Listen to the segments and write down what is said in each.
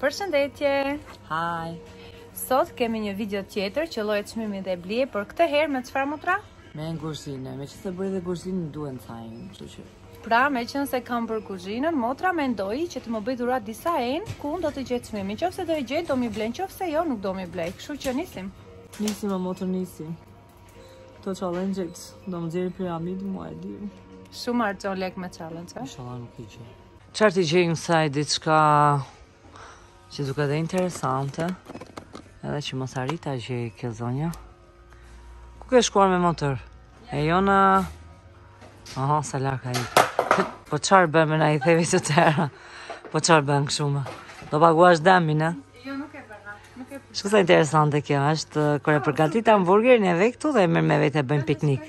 Përshëndetje! Hi! Sot kemi një video tjetër qëlloje çmimin dhe blije, por këtë herë me çfarë motra? Me kuzhinë, meqenëse bëri dhe kuzhinë duhen thanë, kështu që. Pra, meqenëse kam bërë kuzhinën, motra mendoi që të më bëjë dhuratë disa enë, ku unë do të gjej çmimin. Qoftë se do i gjej, do m'i blenë, qoftë se jo, nuk do m'i blenë. Kështu që nisim. Nisim, a motrë nisim. Këto challenge do më zirë piramidë, mua e dimë. Shumë harxhon lek me challenge, e? Ishalla nuk i gjen. Çfarë t'i gjej unë kësaj diçka që duket dhe interesante edhe që mos arrijë ta gjejë kjo zonja ku ke shkuar me motra jonë aha sa larg ai po çfarë bën më na i theve të tëra po çfarë bën kështu më do paguash dëmin a jo nuk e bën nuk e bën shiko sa interesante kjo është kur e përgatit hamburgerin edhe këtu dhe e merr me vete bën piknik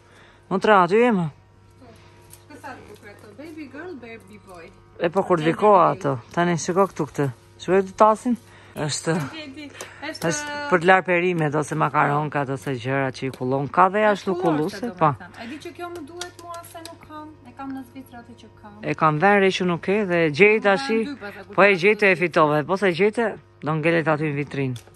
Më të ratë, ju imë. Sa të bukura te baby girl, baby boy. E po kur të vijë koha ato, tani shiko këtu këtë. Shiko këtë tasin? është... është për të larë perimet, ose makaronkat, ose gjëra që i kullon. Ka dhe ashtu kulluese, pra. Po. E di që kjo më duhet mua se nuk kam, e kam në zvitra të që kam. E kam vënë re që nuk do e gjejë tashi, po e gjete e fitove, po s'e gjete, do ngelet aty në vitrinë.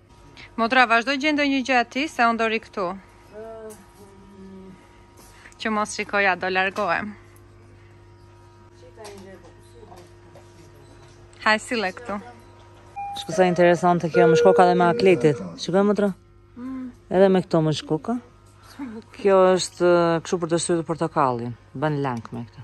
Motra, vazhdo gjej ndonjë gjë ti, se unë do rri këtu. Që mos shikojë, do largohem. Hajde sille këtu. Shiko sa interesante kjo, më shkoka dhe me atletet. Shikoji, motra? Mm. Edhe me këto më shkoka. Kjo është kështu për të shtrydhur portokallin. Bën lëng me këtë.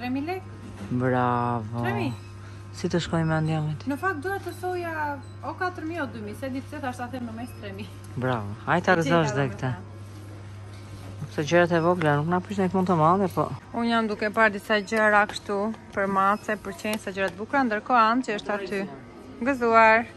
3.000 lek? Bravo. 3.000. Si të shkoi mendja moj ti? Në fakt duhet të thoja o 4.000 o 2.000, s'e di pse thashë ta them në mes 3.000. Bravo. Hajde ta gëzosh dhe këtë. Këto gjërat e vogla nuk na prishin punë të madhe, po... Unë jam duke parë disa gjëra kështu për mace, për qenë sa gjëra të bukura, ndërkohë që është aty. Gëzuar!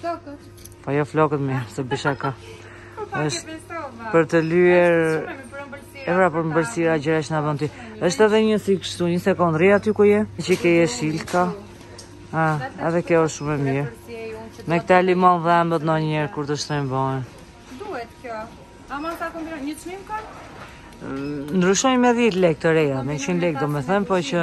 Flokët. Po jo flokët më, se bisht ka. është për të lyer... E pra për ëmbëlsira gjëra që na bën ti. është edhe një si kështu, një sekundë, rri aty ku je? Që ke je shilka. A, edhe kjo është shumë e mirë. Me këtë limon dhe hapet menjëherë kur të shtojnë bëhen. Duhet kjo. Ama sa këmë një çmim ka? Mm, ndryshojnë me 10 lek të reja, me 100 lek domethënë, po që...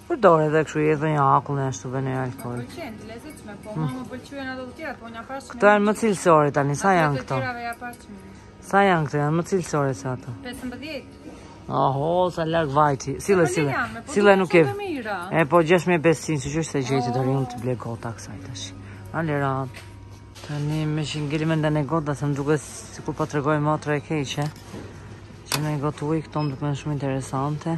Përdore dhe kështu hedh një akull ashtu bërë një alkool. Më pëlqejnë, të lezetshme, po më më pëlqejnë ato të tjera, po një herë çmimi. Këto janë më cilësore tani, sa janë këto? Ato të tjera dhe çmimi. Sa janë këto, janë më cilësore se ato? 15. Oho, sa larg vajti. Sille, sille, sille nuk e... E po, 6500, si që s'e gjeti, do rri unë të ble gota kësaj tashi. A lëre, tani meqë ngeli mendja në gota, se më duket sikur po tregohem motra e keqe. Këto gotat këto më duken shumë interesante.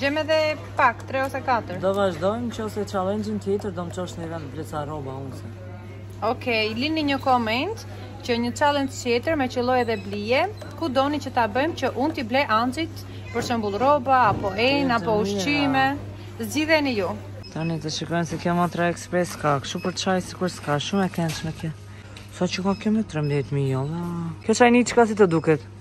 Gjem edhe pak, 3 ose 4. Do vazhdojmë në qoftë se challenge-in tjetër do më qosh një vend ble ca rroba unë se. Okej, lini një koment që një challenge tjetër me qëllo edhe blije, ku doni që ta bëjmë që unë t'i blej Anxhit për shembull rroba, apo enë, apo ushqime, zgjidheni ju. Tani të shikojmë se kjo Motra Ekspres ka, kështu për çaj sikur s'ka, shumë e këndshme kjo. Sa që ka kjo me 13.000 jolla? Kjo çaj një çka si të duket?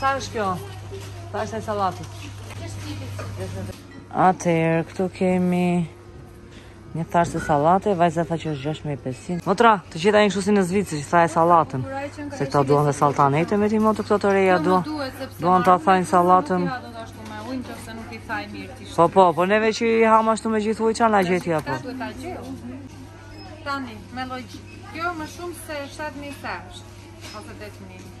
Sa është kjo? Tharëse e salatës? Atëherë, këtu kemi një tharëse salate, vajza tha që është 6500. Motra, të gjitha janë kështu si në Zvicër, që thajnë salatën. Se këta duan dhe salatën e me ti motë këto të reja duan. Duan të thajnë salatën. Po, po, po neve që i hamë ashtu me gjithë ujë ça na gjeti a po. Tani, me logikë, kjo më shumë se 7.000 s'është, ose 8.000.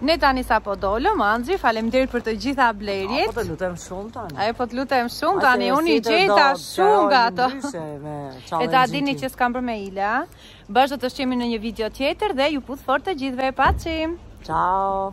Ne tani sapo dolëm, Anxhi, faleminderit për të gjitha blerjet. Po të lutem shumë tani. A po të lutem shumë tani, unë i gjeta shumë nga ato. He ta dini që s'kam bërë me hile. Bash do të shihemi në një video tjetër dhe ju puth fort të gjithëve. Paçim. Ciao.